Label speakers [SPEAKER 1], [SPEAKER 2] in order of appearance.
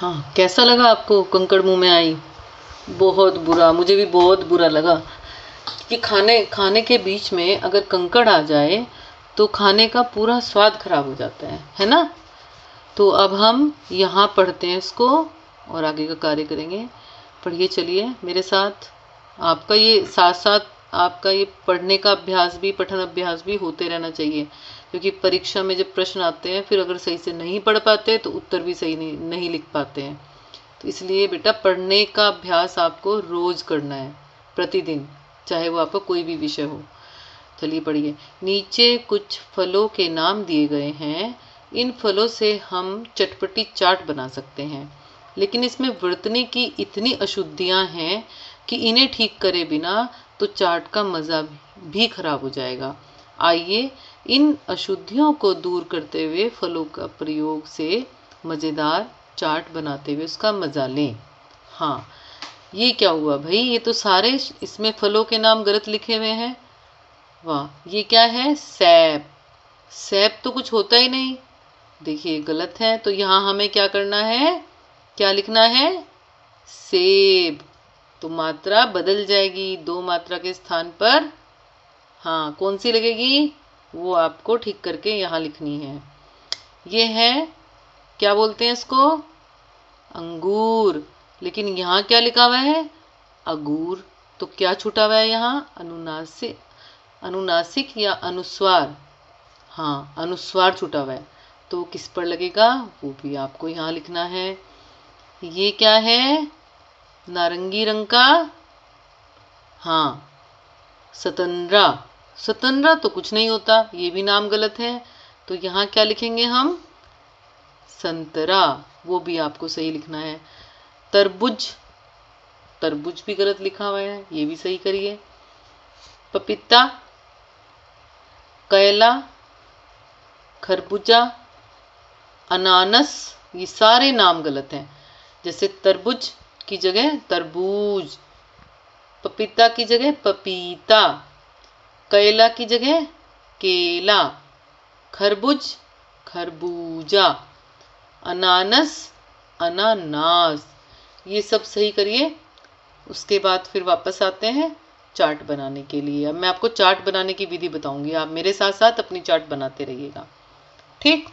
[SPEAKER 1] हाँ कैसा लगा आपको कंकड़ मुँह में आई? बहुत बुरा, मुझे भी बहुत बुरा लगा। कि खाने खाने के बीच में अगर कंकड़ आ जाए तो खाने का पूरा स्वाद खराब हो जाता है है ना? तो अब हम यहाँ पढ़ते हैं इसको और आगे का कार्य करेंगे। पढ़िए, चलिए, मेरे साथ। आपका ये साथ साथ आपका ये पढ़ने का अभ्यास भी, पठन अभ्यास भी होते रहना चाहिए। क्योंकि परीक्षा में जब प्रश्न आते हैं, फिर अगर सही से नहीं पढ़ पाते तो उत्तर भी सही नहीं नहीं लिख पाते हैं। तो इसलिए बेटा, पढ़ने का अभ्यास आपको रोज़ करना है, प्रतिदिन, चाहे वो आपका कोई भी विषय हो। चलिए पढ़िए। नीचे कुछ फलों के नाम दिए गए हैं। इन फलों से हम चटपटी चाट बना सकते हैं। लेकिन इसमें वर्तने की इतनी अशुद्धियाँ हैं कि इन्हें ठीक करे बिना तो चाट का मज़ा भी खराब हो जाएगा। आइए इन अशुद्धियों को दूर करते हुए फलों का प्रयोग से मज़ेदार चाट बनाते हुए उसका मज़ा लें। हाँ ये क्या हुआ भाई? ये तो सारे इसमें फलों के नाम गलत लिखे हुए हैं। वाह, ये क्या है? सैप। सैप तो कुछ होता ही नहीं। देखिए गलत है तो यहाँ हमें क्या करना है? क्या लिखना है? सेब। तो मात्रा बदल जाएगी दो मात्रा के स्थान पर। हाँ कौन सी लगेगी? वो आपको ठीक करके यहाँ लिखनी है। ये है, क्या बोलते हैं इसको? अंगूर। लेकिन यहाँ क्या लिखा हुआ है? अगूर। तो क्या छूटा हुआ है यहाँ? अनुनासिक अनुनासिक या अनुस्वार? हाँ अनुस्वार छूटा हुआ है। तो किस पर लगेगा? वो भी आपको यहाँ लिखना है। ये क्या है? नारंगी रंग का? हाँ सतंद्रा सतंद्रा तो कुछ नहीं होता, ये भी नाम गलत है। तो यहाँ क्या लिखेंगे हम? संतरा, वो भी आपको सही लिखना है। तरबुज तरबुज भी गलत लिखा हुआ है, ये भी सही करिए। पपीता, कैला, खरबूजा, अनानस, ये सारे नाम गलत हैं। जैसे तरबुज की जगह तरबूज, पपीता की जगह पपीता। कैला की जगह केला, खरबूज, खरबूजा, अनानस, अनानास। ये सब सही करिए, उसके बाद फिर वापस आते हैं चाट बनाने के लिए। अब मैं आपको चाट बनाने की विधि बताऊँगी, आप मेरे साथ साथ अपनी चाट बनाते रहिएगा। ठीक?